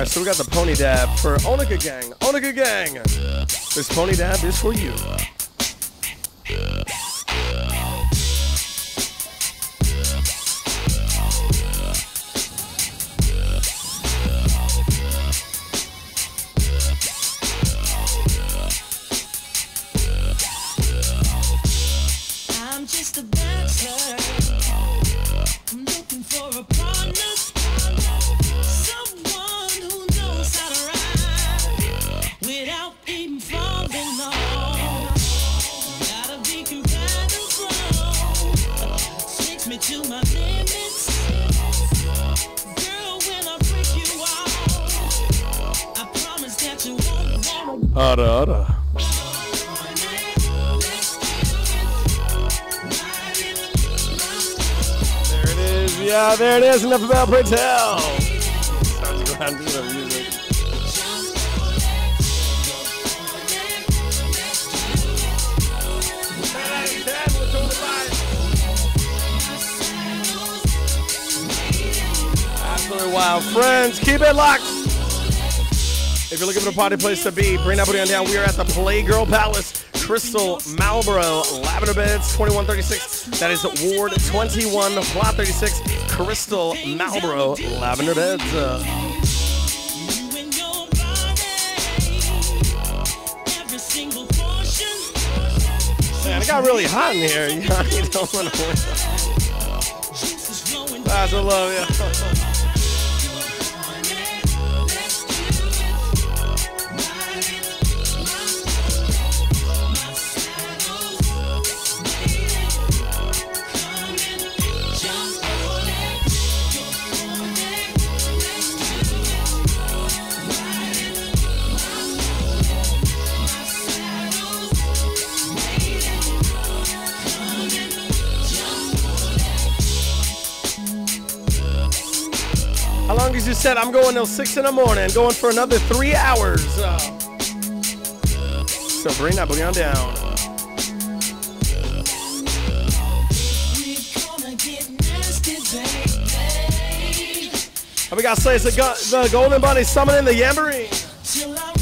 right, so we got the pony dab for Onika Gang. Onika Gang, this pony dab is for you. I'm just a bachelor. I'm looking for a partner. Me to my limits. Girl, when I break you off, I promise that you won't wanna Ada, ada. There it is. Yeah, there it is. Enough about Pray Tell. Absolutely wild. Friends, keep it locked. If you're looking for a party place to be, bring that booty on down. We are at the Playgirl Palace, Crystal Malboro, Lavender Beds, 2136. That is Ward 21, Plot 36, Crystal Malboro, Lavender Beds. Uh, You man, it got really hot in here. You you don't want to That's what love, yeah. How long as you said I'm going till six in the morning, going for another three hours. Uh, so bring that booty on down. And we got Slays the, Go- the Golden Bunny summoning the Yamboree.